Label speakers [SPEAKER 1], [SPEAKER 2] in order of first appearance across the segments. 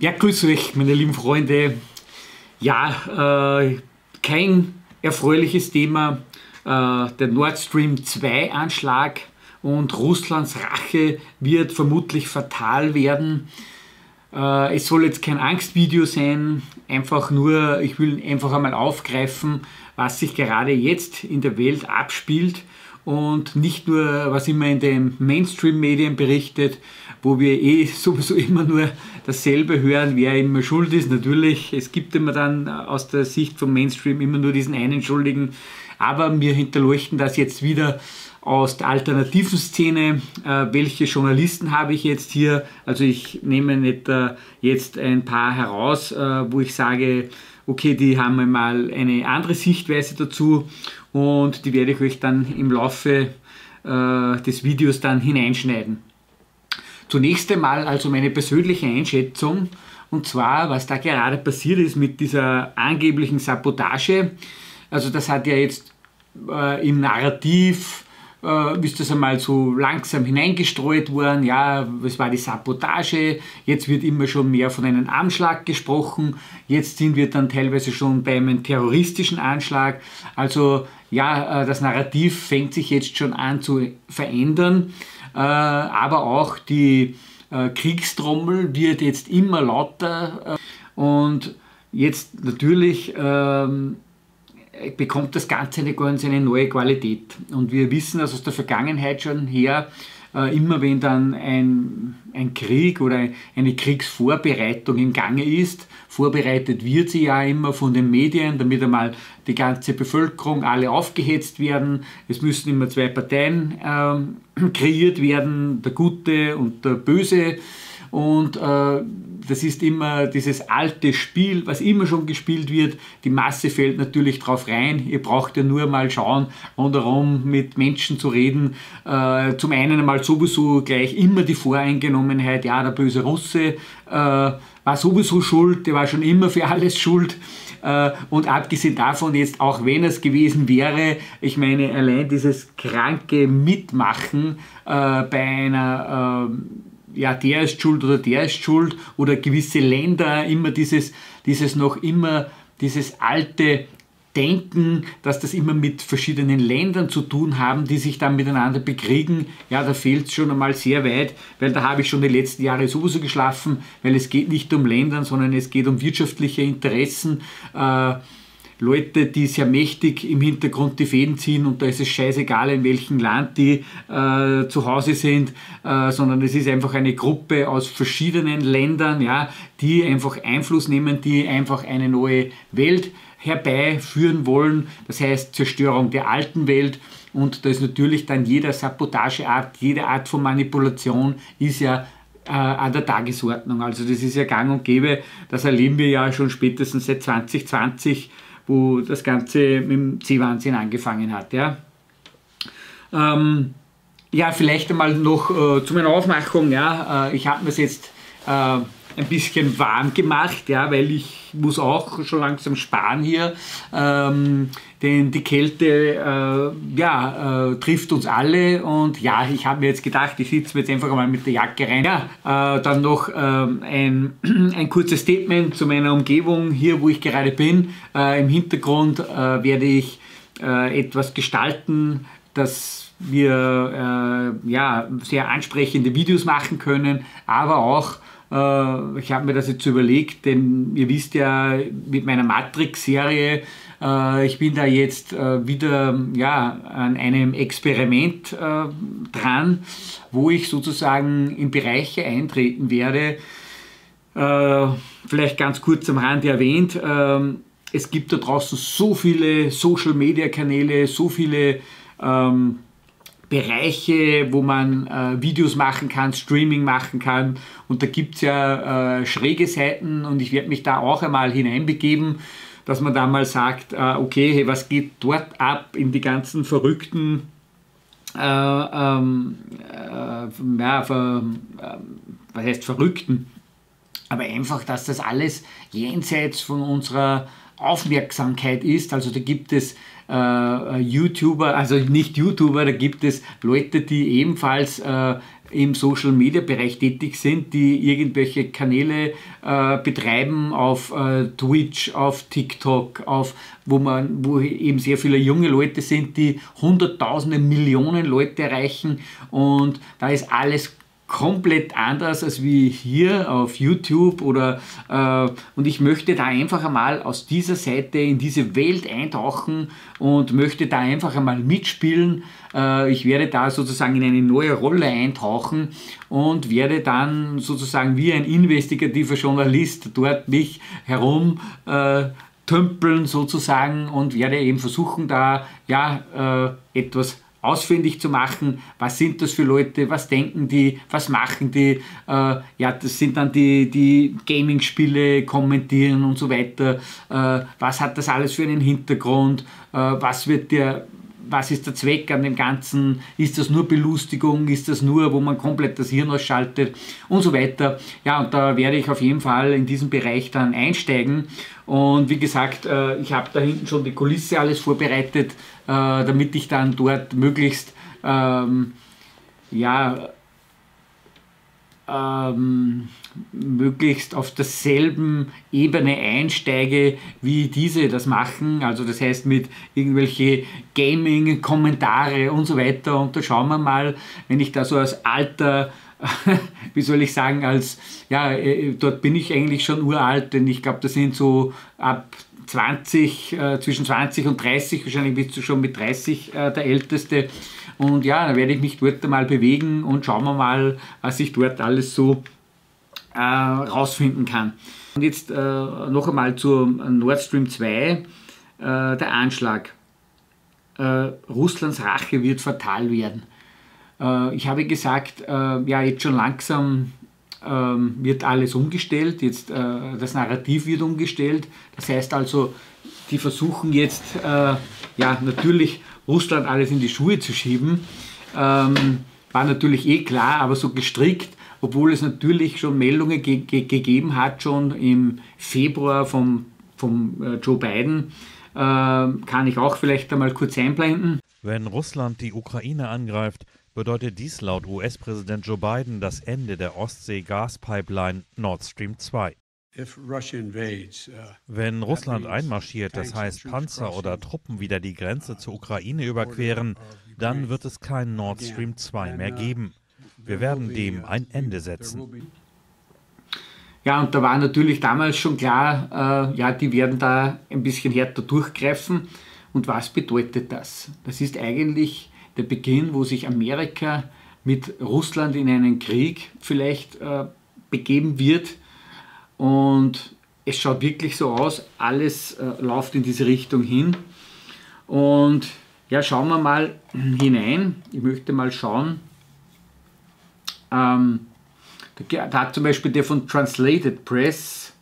[SPEAKER 1] Ja, grüß euch, meine lieben Freunde. Ja, äh, kein erfreuliches Thema. Äh, der Nord Stream 2 Anschlag und Russlands Rache wird vermutlich fatal werden. Äh, es soll jetzt kein Angstvideo sein, einfach nur, ich will einfach einmal aufgreifen, was sich gerade jetzt in der Welt abspielt und nicht nur, was immer in den Mainstream-Medien berichtet, wo wir eh sowieso immer nur dasselbe hören, wer immer schuld ist. Natürlich, es gibt immer dann aus der Sicht vom Mainstream immer nur diesen einen Schuldigen, aber wir hinterleuchten das jetzt wieder aus der alternativen Szene. Äh, welche Journalisten habe ich jetzt hier? Also ich nehme nicht äh, jetzt ein paar heraus, äh, wo ich sage, okay, die haben einmal eine andere Sichtweise dazu und die werde ich euch dann im Laufe äh, des Videos dann hineinschneiden. Zunächst einmal also meine persönliche Einschätzung und zwar, was da gerade passiert ist mit dieser angeblichen Sabotage. Also das hat ja jetzt äh, im Narrativ äh, ist das einmal so langsam hineingestreut worden, ja, es war die Sabotage, jetzt wird immer schon mehr von einem Anschlag gesprochen, jetzt sind wir dann teilweise schon bei einem terroristischen Anschlag. Also ja, äh, das Narrativ fängt sich jetzt schon an zu verändern, äh, aber auch die Kriegstrommel wird jetzt immer lauter und jetzt natürlich ähm, bekommt das Ganze eine ganz eine neue Qualität. Und wir wissen also aus der Vergangenheit schon her, äh, immer wenn dann ein, ein Krieg oder eine Kriegsvorbereitung im Gange ist, vorbereitet wird sie ja immer von den Medien, damit einmal die ganze Bevölkerung, alle aufgehetzt werden. Es müssen immer zwei Parteien äh, kreiert werden, der Gute und der Böse. Und äh, das ist immer dieses alte Spiel, was immer schon gespielt wird. Die Masse fällt natürlich drauf rein. Ihr braucht ja nur mal schauen, rundherum mit Menschen zu reden. Äh, zum einen einmal sowieso gleich immer die Voreingenommenheit, ja, der böse Russe äh, war sowieso schuld, der war schon immer für alles schuld. Äh, und abgesehen davon, jetzt auch wenn es gewesen wäre, ich meine, allein dieses kranke Mitmachen äh, bei einer ähm, ja, der ist schuld oder der ist schuld oder gewisse Länder immer dieses, dieses noch immer, dieses alte Denken, dass das immer mit verschiedenen Ländern zu tun haben, die sich dann miteinander bekriegen, ja, da fehlt es schon einmal sehr weit, weil da habe ich schon die letzten Jahre sowieso geschlafen, weil es geht nicht um Ländern, sondern es geht um wirtschaftliche Interessen. Äh, Leute, die sehr mächtig im Hintergrund die Fäden ziehen und da ist es scheißegal, in welchem Land die äh, zu Hause sind, äh, sondern es ist einfach eine Gruppe aus verschiedenen Ländern, ja, die einfach Einfluss nehmen, die einfach eine neue Welt herbeiführen wollen, das heißt Zerstörung der alten Welt. Und da ist natürlich dann jeder Sabotageart, jede Art von Manipulation ist ja äh, an der Tagesordnung. Also das ist ja gang und gäbe, das erleben wir ja schon spätestens seit 2020 wo das Ganze mit dem C-Wahnsinn angefangen hat. Ja, ähm, ja vielleicht einmal noch äh, zu meiner Aufmachung. Ja, äh, ich habe mir jetzt äh, ein bisschen warm gemacht, ja, weil ich muss auch schon langsam sparen hier, ähm, denn die Kälte äh, ja, äh, trifft uns alle und ja, ich habe mir jetzt gedacht, ich sitze mir jetzt einfach mal mit der Jacke rein. Ja, äh, dann noch ähm, ein, ein kurzes Statement zu meiner Umgebung hier, wo ich gerade bin. Äh, Im Hintergrund äh, werde ich äh, etwas gestalten, das wir ja, sehr ansprechende Videos machen können, aber auch ich habe mir das jetzt überlegt, denn ihr wisst ja mit meiner Matrix-Serie, äh, ich bin da jetzt äh, wieder ja, an einem Experiment dran, wo ich sozusagen in Bereiche eintreten werde. Vielleicht ganz kurz am Rande erwähnt, es gibt da draußen so viele Social-Media-Kanäle, so viele ähm, Bereiche, wo man äh, Videos machen kann, Streaming machen kann. Und da gibt es ja äh, schräge Seiten und ich werde mich da auch einmal hineinbegeben, dass man da mal sagt, äh, okay, hey, was geht dort ab in die ganzen verrückten äh, ähm, äh, ja, ver, äh, was heißt Verrückten? Aber einfach, dass das alles jenseits von unserer Aufmerksamkeit ist. Also da gibt es äh, YouTuber, also nicht YouTuber, da gibt es Leute, die ebenfalls äh, im Social Media Bereich tätig sind, die irgendwelche Kanäle äh, betreiben auf äh, Twitch, auf TikTok, auf wo man, wo eben sehr viele junge Leute sind, die hunderttausende Millionen Leute erreichen. Und da ist alles komplett anders als wie hier auf YouTube oder äh, und ich möchte da einfach einmal aus dieser Seite in diese Welt eintauchen und möchte da einfach einmal mitspielen. Äh, ich werde da sozusagen in eine neue Rolle eintauchen und werde dann sozusagen wie ein investigativer Journalist dort mich herum äh, tümpeln sozusagen und werde eben versuchen da ja äh, etwas ausfindig zu machen, was sind das für Leute, was denken die, was machen die. Äh, ja, das sind dann die, die Gaming-Spiele kommentieren und so weiter. Äh, was hat das alles für einen Hintergrund? Äh, was wird der was ist der Zweck an dem Ganzen? Ist das nur Belustigung? Ist das nur, wo man komplett das Hirn ausschaltet? Und so weiter. Ja, und da werde ich auf jeden Fall in diesem Bereich dann einsteigen. Und wie gesagt, äh, ich habe da hinten schon die Kulisse alles vorbereitet, äh, damit ich dann dort möglichst ähm, ja, ähm, möglichst auf derselben Ebene einsteige, wie diese das machen. Also das heißt mit irgendwelche Gaming-Kommentare und so weiter. Und da schauen wir mal, wenn ich da so als alter wie soll ich sagen, als, ja, äh, dort bin ich eigentlich schon uralt, denn ich glaube, das sind so ab 20, äh, zwischen 20 und 30, wahrscheinlich bist du schon mit 30 äh, der Älteste. Und ja, dann werde ich mich dort einmal bewegen und schauen wir mal, was ich dort alles so äh, rausfinden kann. Und jetzt äh, noch einmal zur Nord Stream 2, äh, der Anschlag. Äh, Russlands Rache wird fatal werden. Äh, ich habe gesagt, äh, ja, jetzt schon langsam ähm, wird alles umgestellt, jetzt das Narrativ wird umgestellt. Das heißt also, die versuchen jetzt ja natürlich Russland alles in die Schuhe zu schieben. Ähm, war natürlich eh klar, aber so gestrickt, obwohl es natürlich schon Meldungen ge ge gegeben hat, schon im Februar vom, vom äh, Joe Biden, äh, kann ich auch vielleicht einmal kurz einblenden.
[SPEAKER 2] Wenn Russland die Ukraine angreift, bedeutet dies laut US-Präsident Joe Biden das Ende der Ostsee-Gaspipeline Nord Stream 2. Uh, Wenn Russland einmarschiert, das heißt Panzer oder Truppen wieder die Grenze zur Ukraine überqueren, dann wird es kein Nord Stream 2 mehr uh, geben. Wir werden dem ein Ende setzen.
[SPEAKER 1] Ja, und da war natürlich damals schon klar, äh, ja, die werden da ein bisschen härter durchgreifen. Und was bedeutet das? Das ist eigentlich der Beginn, wo sich Amerika mit Russland in einen Krieg vielleicht äh, begeben wird. Und es schaut wirklich so aus, alles äh, läuft in diese Richtung hin. Und ja, schauen wir mal hinein. Ich möchte mal schauen. Ähm, da, da, hat zum Beispiel der von Translated Press,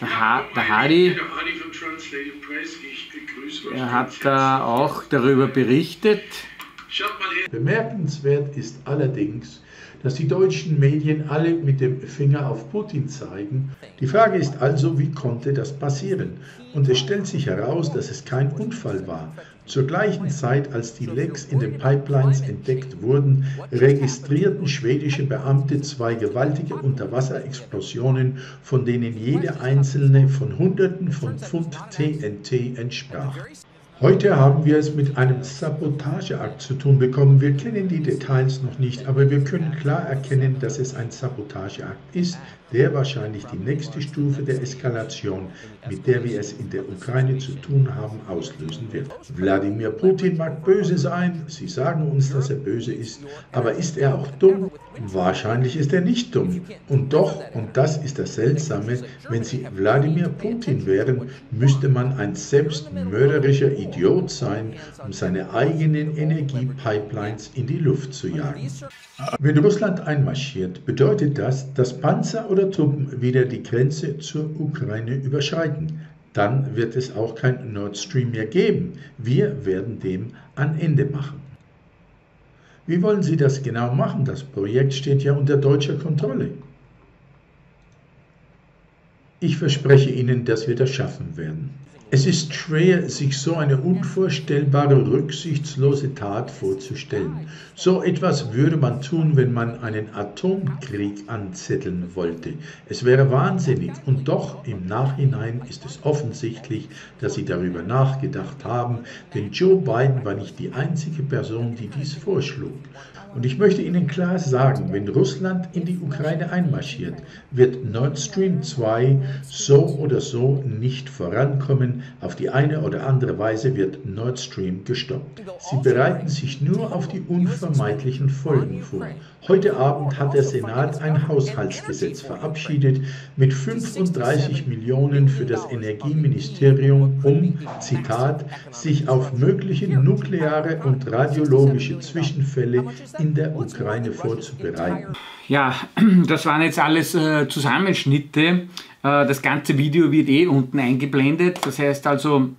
[SPEAKER 1] der, ha der Hardy, er hat da auch darüber berichtet.
[SPEAKER 3] Bemerkenswert ist allerdings, dass die deutschen Medien alle mit dem Finger auf Putin zeigen. Die Frage ist also, wie konnte das passieren? Und es stellt sich heraus, dass es kein Unfall war. Zur gleichen Zeit, als die Lecks in den Pipelines entdeckt wurden, registrierten schwedische Beamte zwei gewaltige Unterwasserexplosionen, von denen jede einzelne von Hunderten von Pfund TNT entsprach. Heute haben wir es mit einem Sabotageakt zu tun bekommen. Wir kennen die Details noch nicht, aber wir können klar erkennen, dass es ein Sabotageakt ist, der wahrscheinlich die nächste Stufe der Eskalation, mit der wir es in der Ukraine zu tun haben, auslösen wird. Wladimir Putin mag böse sein, Sie sagen uns, dass er böse ist, aber ist er auch dumm? Wahrscheinlich ist er nicht dumm. Und doch, und das ist das Seltsame, wenn Sie Wladimir Putin wären, müsste man ein selbstmörderischer Idiot sein, um seine eigenen Energiepipelines in die Luft zu jagen. Wenn Russland einmarschiert, bedeutet das, dass Panzer oder Truppen wieder die Grenze zur Ukraine überschreiten. Dann wird es auch kein Nord Stream mehr geben. Wir werden dem ein Ende machen. Wie wollen Sie das genau machen? Das Projekt steht ja unter deutscher Kontrolle. Ich verspreche Ihnen, dass wir das schaffen werden. Es ist schwer, sich so eine unvorstellbare, rücksichtslose Tat vorzustellen. So etwas würde man tun, wenn man einen Atomkrieg anzetteln wollte. Es wäre wahnsinnig und doch im Nachhinein ist es offensichtlich, dass sie darüber nachgedacht haben, denn Joe Biden war nicht die einzige Person, die dies vorschlug. Und ich möchte Ihnen klar sagen, wenn Russland in die Ukraine einmarschiert, wird Nord Stream 2 so oder so nicht vorankommen. Auf die eine oder andere Weise wird Nord Stream gestoppt. Sie bereiten sich nur auf die unvermeidlichen Folgen vor. Heute Abend hat der Senat ein Haushaltsgesetz verabschiedet mit 35 Millionen für das Energieministerium, um, Zitat, sich auf mögliche nukleare und radiologische Zwischenfälle in der Ukraine vorzubereiten.
[SPEAKER 1] Ja, das waren jetzt alles äh, Zusammenschnitte. Äh, das ganze Video wird eh unten eingeblendet. Das heißt also,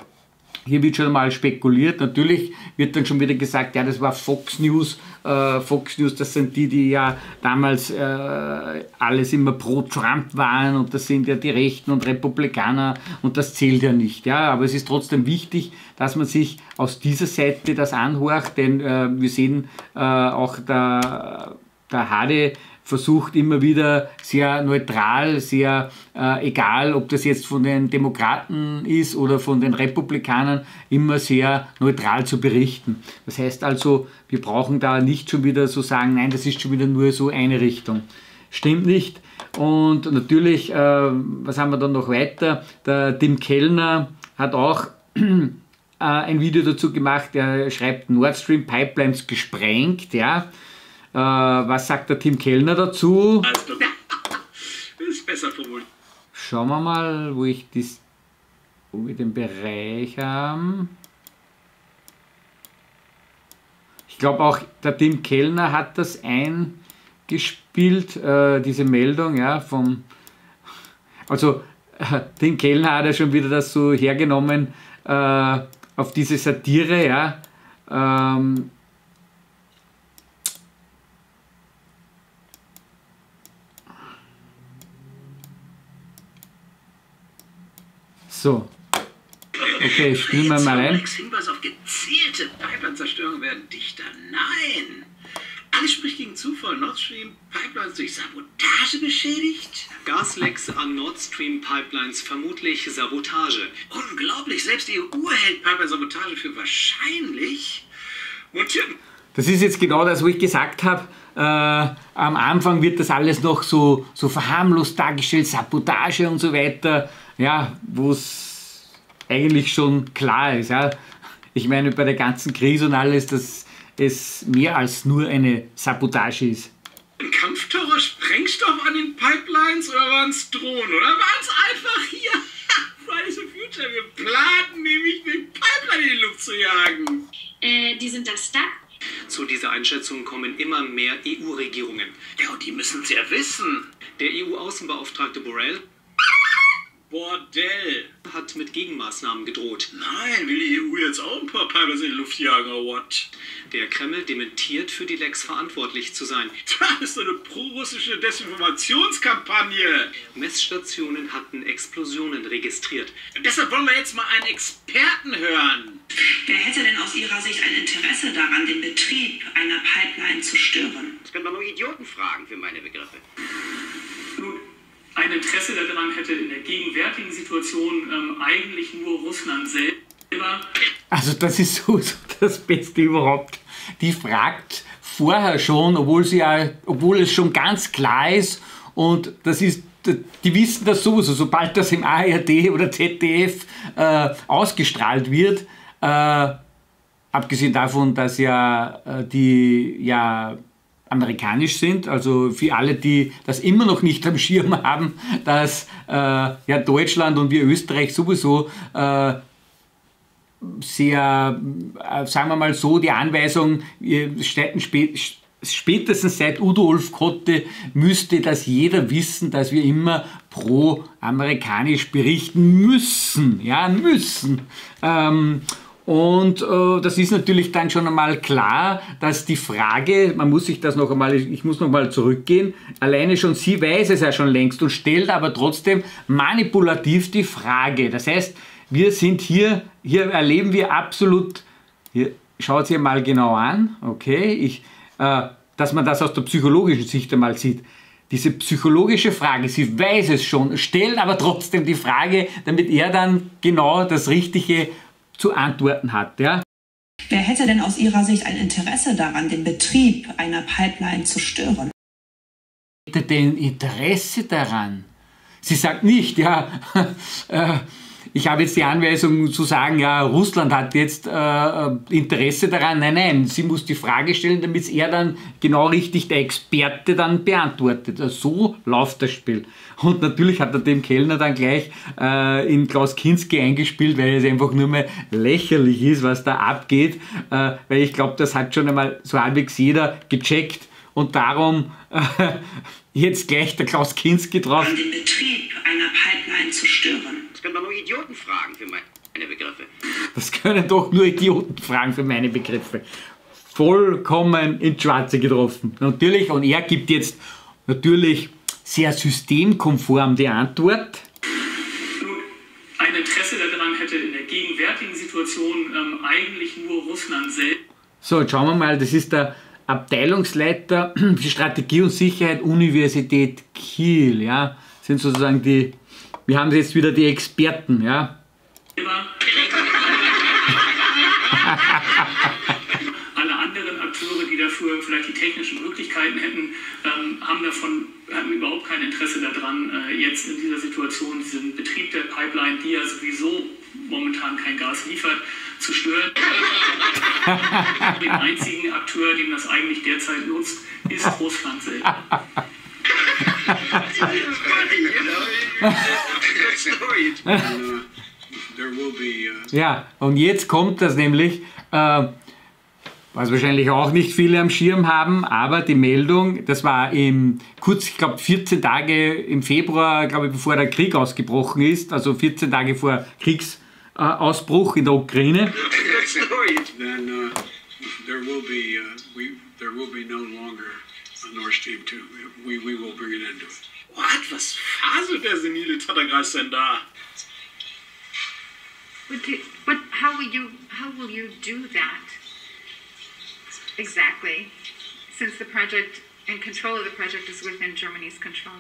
[SPEAKER 1] hier wird schon mal spekuliert. Natürlich wird dann schon wieder gesagt, ja, das war Fox News. Äh, Fox News, das sind die, die ja damals äh, alles immer pro Trump waren und das sind ja die Rechten und Republikaner und das zählt ja nicht. Ja, aber es ist trotzdem wichtig, dass man sich aus dieser Seite das anhört, denn äh, wir sehen äh, auch der, der Hade versucht immer wieder sehr neutral, sehr äh, egal, ob das jetzt von den Demokraten ist oder von den Republikanern, immer sehr neutral zu berichten. Das heißt also, wir brauchen da nicht schon wieder so sagen, nein, das ist schon wieder nur so eine Richtung. Stimmt nicht. Und natürlich, äh, was haben wir dann noch weiter? Der Tim Kellner hat auch äh, ein Video dazu gemacht, er schreibt Nord Stream Pipelines gesprengt, ja. Äh, was sagt der Tim Kellner dazu? Das ist besser formuliert. Schauen wir mal, wo ich das, wo wir den Bereich haben. Ich glaube auch der Tim Kellner hat das eingespielt, äh, diese Meldung, ja, vom, also äh, Tim Kellner hat ja schon wieder das so hergenommen äh, auf diese Satire, ja, ähm, So. Okay, spielen wir mal ein. Hinweis auf gezielte Pipeline-Zerstörung werden dichter. Nein! Alles spricht gegen Zufall. Nord Stream Pipelines durch Sabotage beschädigt?
[SPEAKER 4] Gaslecks an Nord Stream Pipelines vermutlich Sabotage.
[SPEAKER 1] Unglaublich, selbst die EU hält Pipeline-Sabotage für wahrscheinlich. Montierten. Das ist jetzt genau das, wo ich gesagt habe. Äh, am Anfang wird das alles noch so, so verharmlost dargestellt, Sabotage und so weiter ja, wo es eigentlich schon klar ist. Ja. Ich meine, bei der ganzen Krise und alles, dass es mehr als nur eine Sabotage ist. Ein Kampfterror Sprengstoff an den Pipelines oder waren es Drohnen? Oder waren es einfach hier? Fridays for Future, wir planen nämlich eine Pipeline in die Luft zu jagen.
[SPEAKER 4] Äh, die sind da stuck? Zu dieser Einschätzung kommen immer mehr EU-Regierungen.
[SPEAKER 1] Ja, und die müssen es ja wissen.
[SPEAKER 4] Der EU-Außenbeauftragte Borrell
[SPEAKER 1] Bordell.
[SPEAKER 4] Hat mit Gegenmaßnahmen gedroht.
[SPEAKER 1] Nein, will die EU jetzt auch ein paar Pipers in die Luft jagen, oder what?
[SPEAKER 4] Der Kreml dementiert, für die Lecks verantwortlich zu sein.
[SPEAKER 1] Das ist eine prorussische Desinformationskampagne.
[SPEAKER 4] Messstationen hatten Explosionen registriert.
[SPEAKER 1] Deshalb wollen wir jetzt mal einen Experten hören.
[SPEAKER 5] Wer hätte denn aus Ihrer Sicht ein Interesse daran, den Betrieb einer Pipeline zu stören?
[SPEAKER 6] Das können wir nur Idioten fragen für meine Begriffe.
[SPEAKER 7] Ein Interesse daran hätte in der gegenwärtigen Situation ähm, eigentlich nur Russland selber.
[SPEAKER 1] Also das ist so, so das Beste überhaupt. Die fragt vorher schon, obwohl, sie ja, obwohl es schon ganz klar ist und das ist die wissen das sowieso, sobald das im ARD oder ZDF äh, ausgestrahlt wird, äh, abgesehen davon, dass ja äh, die ja amerikanisch sind. Also für alle, die das immer noch nicht am Schirm haben, dass äh, ja Deutschland und wir Österreich sowieso äh, sehr, äh, sagen wir mal so, die Anweisung, spätestens seit Udolf Kotte müsste das jeder wissen, dass wir immer pro-amerikanisch berichten müssen. Ja, müssen. Ähm, Und äh, das ist natürlich dann schon einmal klar, dass die Frage, man muss sich das noch einmal, ich muss noch mal zurückgehen, alleine schon sie weiß es ja schon längst und stellt aber trotzdem manipulativ die Frage. Das heißt, wir sind hier, hier erleben wir absolut, hier, schaut sie mal genau an, okay, ich, äh, dass man das aus der psychologischen Sicht einmal sieht. Diese psychologische Frage, sie weiß es schon, stellt aber trotzdem die Frage, damit er dann genau das Richtige zu antworten hat. Ja?
[SPEAKER 5] Wer hätte denn aus Ihrer Sicht ein Interesse daran, den Betrieb einer Pipeline zu stören?
[SPEAKER 1] Hätte denn Interesse daran? Sie sagt nicht, ja, äh, ich habe jetzt die Anweisung zu sagen, ja, Russland hat jetzt äh, Interesse daran. Nein, nein, sie muss die Frage stellen, damit er dann genau richtig der Experte dann beantwortet. Also so läuft das Spiel. Und natürlich hat er dem Kellner dann gleich äh, in Klaus Kinski eingespielt, weil es einfach nur mehr lächerlich ist, was da abgeht. Äh, weil ich glaube, das hat schon einmal so halbwegs jeder gecheckt. Und darum äh, jetzt gleich der Klaus Kinski drauf.
[SPEAKER 5] An den Betrieb einer Pipeline zu stören.
[SPEAKER 6] Das können doch nur Idioten fragen für meine Begriffe.
[SPEAKER 1] Das können doch nur Idioten fragen für meine Begriffe. Vollkommen ins Schwarze getroffen. Natürlich, und er gibt jetzt natürlich sehr systemkonform die Antwort.
[SPEAKER 7] Nun, ein Interesse daran hätte in der gegenwärtigen Situation ähm, eigentlich nur Russland selbst.
[SPEAKER 1] So, jetzt schauen wir mal, das ist der Abteilungsleiter für Strategie und Sicherheit Universität Kiel, ja, sind sozusagen die wir haben jetzt wieder die Experten, ja.
[SPEAKER 7] Alle anderen Akteure, die dafür vielleicht die technischen Möglichkeiten hätten, ähm, haben davon hatten überhaupt kein Interesse daran, äh, jetzt in dieser Situation diesen Betrieb der Pipeline, die ja sowieso momentan kein Gas liefert, zu stören. Den einzigen Akteur, dem das eigentlich derzeit nutzt, ist Russland selbst.
[SPEAKER 1] ja, und jetzt kommt das nämlich, äh, was wahrscheinlich auch nicht viele am Schirm haben, aber die Meldung, das war im kurz, ich glaube 14 Tage im Februar, glaube ich, bevor der Krieg ausgebrochen ist, also 14 Tage vor Kriegsausbruch in der Ukraine. Then, uh, there will be, uh, we, there will be no longer a Nord Stream 2. We, we will bring an end to it.
[SPEAKER 8] What? Was faselt der senile Tattergeist denn da?
[SPEAKER 9] But, do, but how will you how will you do that exactly? Since the project and control of the project is within Germany's control.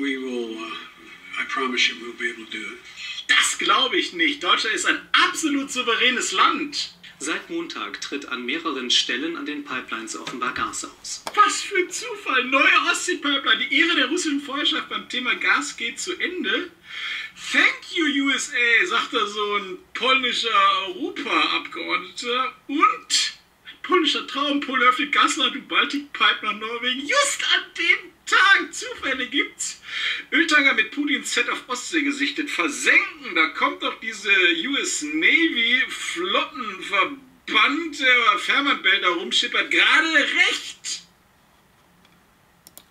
[SPEAKER 8] We will. Uh, I promise you, we'll be able to do it. Das glaube ich nicht. Deutschland ist ein absolut souveränes Land.
[SPEAKER 4] Seit Montag tritt an mehreren Stellen an den Pipelines offenbar Gas aus.
[SPEAKER 8] Was für ein Zufall! Neue Ostsee-Pipeline. Die Ehre der russischen Vorherrschaft beim Thema Gas geht zu Ende. Thank you, USA, sagt da so ein polnischer Europaabgeordneter. Und ein polnischer Traum, Pole öffnet Gasland Baltic Pipe nach Norwegen. Just an dem Tag Zufälle gibt's. Öltanker mit Putins Set auf Ostsee gesichtet. Versenken, da kommt doch diese US Navy Flottenverband, der Fährmannbell da rumschippert, gerade recht.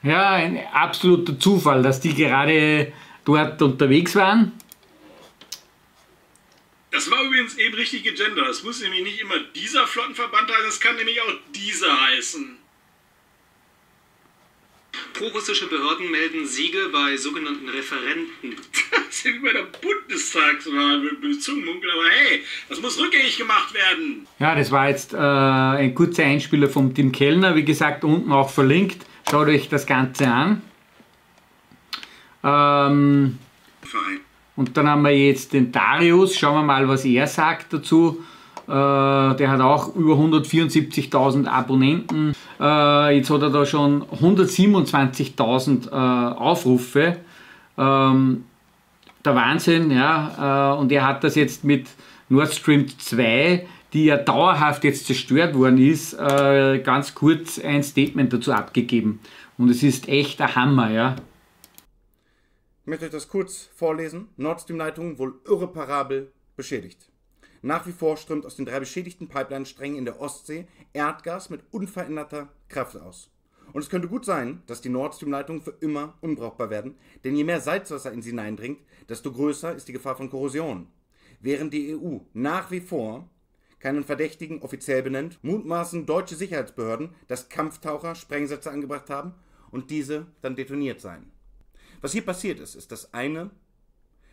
[SPEAKER 1] Ja, ein absoluter Zufall, dass die gerade dort unterwegs waren.
[SPEAKER 8] Das war übrigens eben richtig gegendert. Das muss nämlich nicht immer dieser Flottenverband heißen, es kann nämlich auch dieser heißen.
[SPEAKER 4] Prorussische Behörden melden Siege bei sogenannten Referenten.
[SPEAKER 8] Das ist ja wie bei der Bundestagswahl mit Zungenmunkel, aber hey, das muss rückgängig gemacht werden.
[SPEAKER 1] Ja, das war jetzt äh, ein kurzer Einspieler vom Tim Kellner, wie gesagt, unten auch verlinkt. Schaut euch das Ganze an. Ähm, und dann haben wir jetzt den Darius. Schauen wir mal, was er sagt dazu. Äh, der hat auch über 174.000 Abonnenten. Äh, jetzt hat er da schon 127.000 äh, Aufrufe. Ähm, der Wahnsinn, ja. und er hat das jetzt mit Nord Stream 2, die ja dauerhaft jetzt zerstört worden ist, ganz kurz ein Statement dazu abgegeben. Und es ist echt ein Hammer, ja.
[SPEAKER 10] Ich möchte euch das kurz vorlesen. Nord Stream Leitung wohl irreparabel beschädigt. Nach wie vor strömt aus den drei beschädigten Pipeline-Strängen in der Ostsee Erdgas mit unveränderter Kraft aus. Und es könnte gut sein, dass die Nord Stream-Leitungen für immer unbrauchbar werden, denn je mehr Salzwasser in sie hineindringt, desto größer ist die Gefahr von Korrosion. während die EU nach wie vor keinen Verdächtigen offiziell benennt, mutmaßen deutsche Sicherheitsbehörden, dass Kampftaucher Sprengsätze angebracht haben und diese dann detoniert seien. Was hier passiert ist, ist das eine,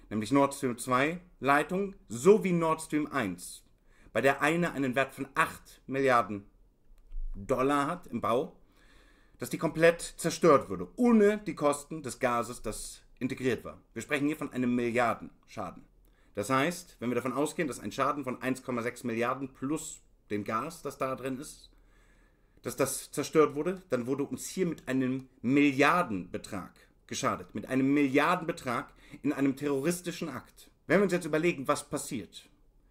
[SPEAKER 10] nämlich Nord Stream 2 Leitung sowie Nord Stream 1, bei der eine einen Wert von 8 Milliarden Dollar hat im Bau, dass die komplett zerstört würde, ohne die Kosten des Gases, das integriert war. Wir sprechen hier von einem Milliardenschaden. Das heißt, wenn wir davon ausgehen, dass ein Schaden von 1,6 Milliarden plus dem Gas, das da drin ist, dass das zerstört wurde, dann wurde uns hier mit einem Milliardenbetrag geschadet. Mit einem Milliardenbetrag in einem terroristischen Akt. Wenn wir uns jetzt überlegen, was passiert,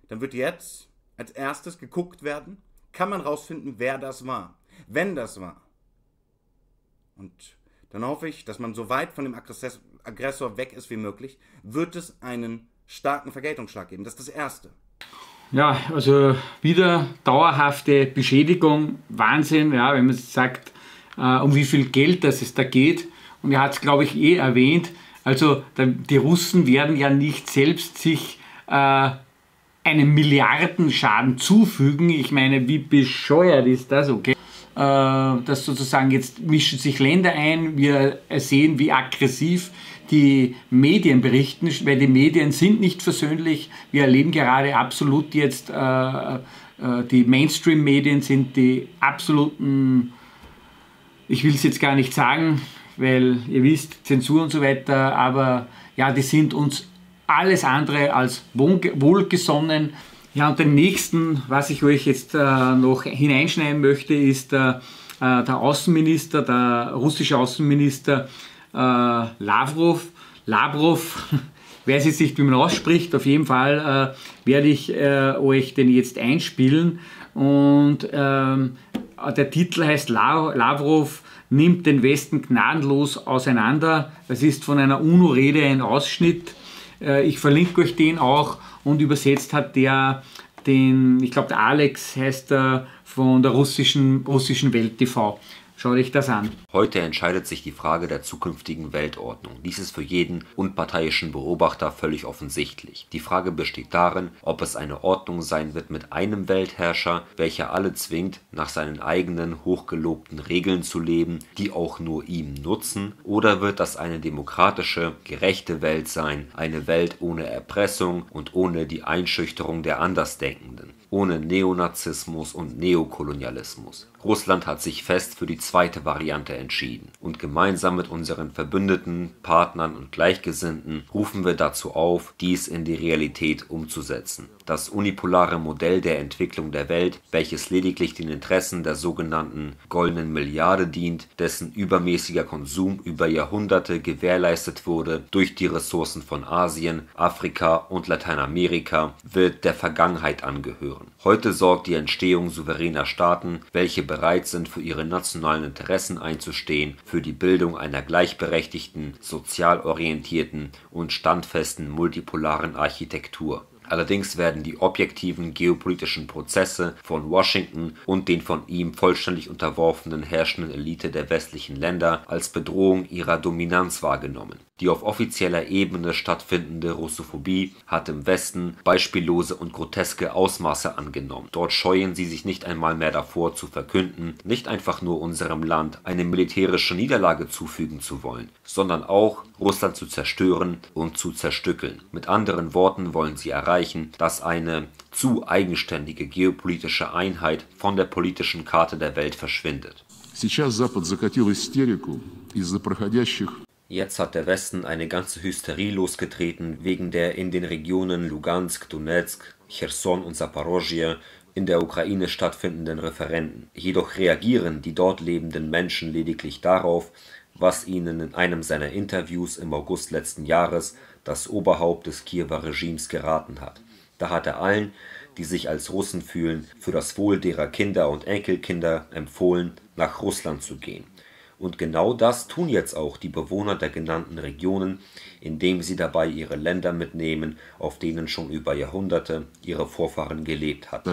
[SPEAKER 10] dann wird jetzt als erstes geguckt werden, kann man rausfinden, wer das war. Wenn das war. Und dann hoffe ich, dass man so weit von dem Aggressor weg ist wie möglich, wird es einen starken Vergeltungsschlag geben. Das ist das Erste.
[SPEAKER 1] Ja, also wieder dauerhafte Beschädigung, Wahnsinn, ja, wenn man sagt, äh, um wie viel Geld das es da geht. Und er hat es, glaube ich, eh erwähnt. Also die Russen werden ja nicht selbst sich äh, einen Milliardenschaden zufügen. Ich meine, wie bescheuert ist das, okay? Äh, dass sozusagen jetzt mischen sich Länder ein, wir sehen, wie aggressiv die Medien berichten, weil die Medien sind nicht versöhnlich. Wir erleben gerade absolut jetzt, äh, äh, die Mainstream-Medien sind die absoluten, ich will es jetzt gar nicht sagen, weil ihr wisst, Zensur und so weiter, aber ja, die sind uns alles andere als wohlgesonnen. Ja, und den nächsten, was ich euch jetzt äh, noch hineinschneiden möchte, ist äh, äh der Außenminister, der russische Außenminister äh, Lavrov. Lavrov, weiß jetzt nicht, wie man ausspricht, auf jeden Fall äh, werde ich äh, euch den jetzt einspielen. Und ähm, der Titel heißt Lavrov nimmt den Westen gnadenlos auseinander. Das ist von einer UNO-Rede ein Ausschnitt. Äh, ich verlinke euch den auch und übersetzt hat der den, ich glaube, Alex heißt er von der russischen, russischen Welt TV. Schau dich das an.
[SPEAKER 11] Heute entscheidet sich die Frage der zukünftigen Weltordnung. Dies ist für jeden unparteiischen Beobachter völlig offensichtlich. Die Frage besteht darin, ob es eine Ordnung sein wird mit einem Weltherrscher, welcher alle zwingt, nach seinen eigenen hochgelobten Regeln zu leben, die auch nur ihm nutzen, oder wird das eine demokratische, gerechte Welt sein, eine Welt ohne Erpressung und ohne die Einschüchterung der Andersdenkenden, ohne Neonazismus und Neokolonialismus. Russland hat sich fest für die zweite Variante entschieden, und gemeinsam mit unseren Verbündeten, Partnern und Gleichgesinnten rufen wir dazu auf, dies in die Realität umzusetzen das unipolare Modell der Entwicklung der Welt, welches lediglich den Interessen der sogenannten Goldenen Milliarde dient, dessen übermäßiger Konsum über Jahrhunderte gewährleistet wurde durch die Ressourcen von Asien, Afrika und Lateinamerika, wird der Vergangenheit angehören. Heute sorgt die Entstehung souveräner Staaten, welche bereit sind, für ihre nationalen Interessen einzustehen, für die Bildung einer gleichberechtigten, sozial orientierten und standfesten multipolaren Architektur. Allerdings werden die objektiven geopolitischen Prozesse von Washington und den von ihm vollständig unterworfenen herrschenden Elite der westlichen Länder als Bedrohung ihrer Dominanz wahrgenommen die auf offizieller Ebene stattfindende Russophobie hat im Westen beispiellose und groteske Ausmaße angenommen. Dort scheuen sie sich nicht einmal mehr davor zu verkünden, nicht einfach nur unserem Land eine militärische Niederlage zufügen zu wollen, sondern auch Russland zu zerstören und zu zerstückeln. Mit anderen Worten wollen sie erreichen, dass eine zu eigenständige geopolitische Einheit von der politischen Karte der Welt verschwindet. Сейчас Запад закатил истерику из-за проходящих Jetzt hat der Westen eine ganze Hysterie losgetreten wegen der in den Regionen Lugansk, Donetsk, Cherson und Saporosje in der Ukraine stattfindenden Referenden. Jedoch reagieren die dort lebenden Menschen lediglich darauf, was ihnen in einem seiner Interviews im August letzten Jahres das Oberhaupt des Kiewer Regimes geraten hat. Da hat er allen, die sich als Russen fühlen, für das Wohl derer Kinder und Enkelkinder empfohlen, nach Russland zu gehen. Und genau das tun jetzt auch die Bewohner der genannten Regionen, indem sie dabei ihre Länder mitnehmen, auf denen schon über Jahrhunderte ihre Vorfahren gelebt hatten.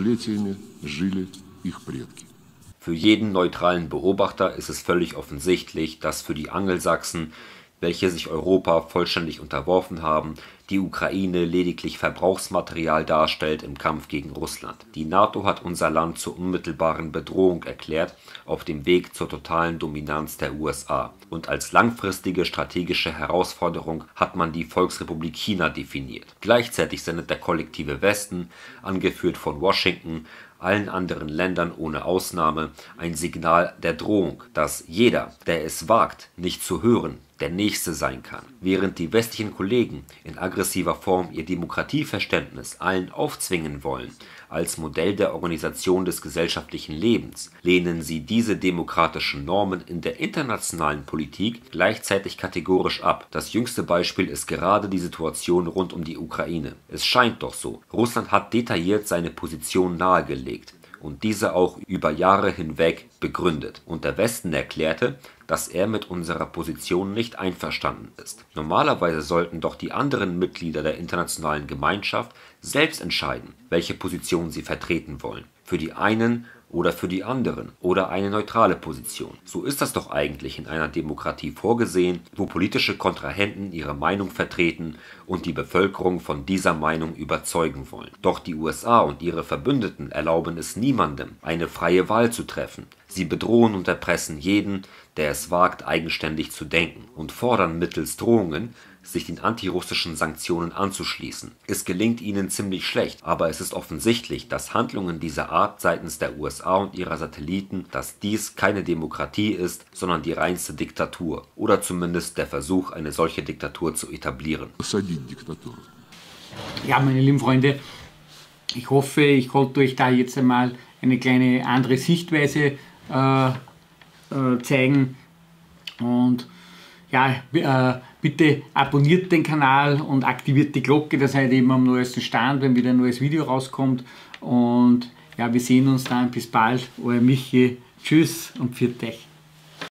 [SPEAKER 11] Für jeden neutralen Beobachter ist es völlig offensichtlich, dass für die Angelsachsen welche sich Europa vollständig unterworfen haben, die Ukraine lediglich Verbrauchsmaterial darstellt im Kampf gegen Russland. Die NATO hat unser Land zur unmittelbaren Bedrohung erklärt, auf dem Weg zur totalen Dominanz der USA. Und als langfristige strategische Herausforderung hat man die Volksrepublik China definiert. Gleichzeitig sendet der kollektive Westen, angeführt von Washington, allen anderen Ländern ohne Ausnahme ein Signal der Drohung, dass jeder, der es wagt, nicht zu hören, der Nächste sein kann. Während die westlichen Kollegen in aggressiver Form ihr Demokratieverständnis allen aufzwingen wollen, als Modell der Organisation des gesellschaftlichen Lebens, lehnen sie diese demokratischen Normen in der internationalen Politik gleichzeitig kategorisch ab. Das jüngste Beispiel ist gerade die Situation rund um die Ukraine. Es scheint doch so. Russland hat detailliert seine Position nahegelegt und diese auch über Jahre hinweg begründet. Und der Westen erklärte, dass er mit unserer Position nicht einverstanden ist. Normalerweise sollten doch die anderen Mitglieder der internationalen Gemeinschaft selbst entscheiden, welche Position sie vertreten wollen. Für die einen oder für die anderen oder eine neutrale Position. So ist das doch eigentlich in einer Demokratie vorgesehen, wo politische Kontrahenten ihre Meinung vertreten und die Bevölkerung von dieser Meinung überzeugen wollen. Doch die USA und ihre Verbündeten erlauben es niemandem, eine freie Wahl zu treffen. Sie bedrohen und erpressen jeden, der es wagt, eigenständig zu denken, und fordern mittels Drohungen, sich den antirussischen Sanktionen anzuschließen. Es gelingt ihnen ziemlich schlecht, aber es ist offensichtlich, dass Handlungen dieser Art seitens der USA und ihrer Satelliten, dass dies keine Demokratie ist, sondern die reinste Diktatur oder zumindest der Versuch, eine solche Diktatur zu etablieren.
[SPEAKER 1] Ja, meine lieben Freunde, ich hoffe, ich konnte euch da jetzt einmal eine kleine andere Sichtweise äh, äh, zeigen und ja, äh, bitte abonniert den Kanal und aktiviert die Glocke, dass ihr eben am neuesten Stand, wenn wieder ein neues Video rauskommt. Und ja, wir sehen uns dann. Bis bald. Euer Michi. Tschüss und pfiat euch.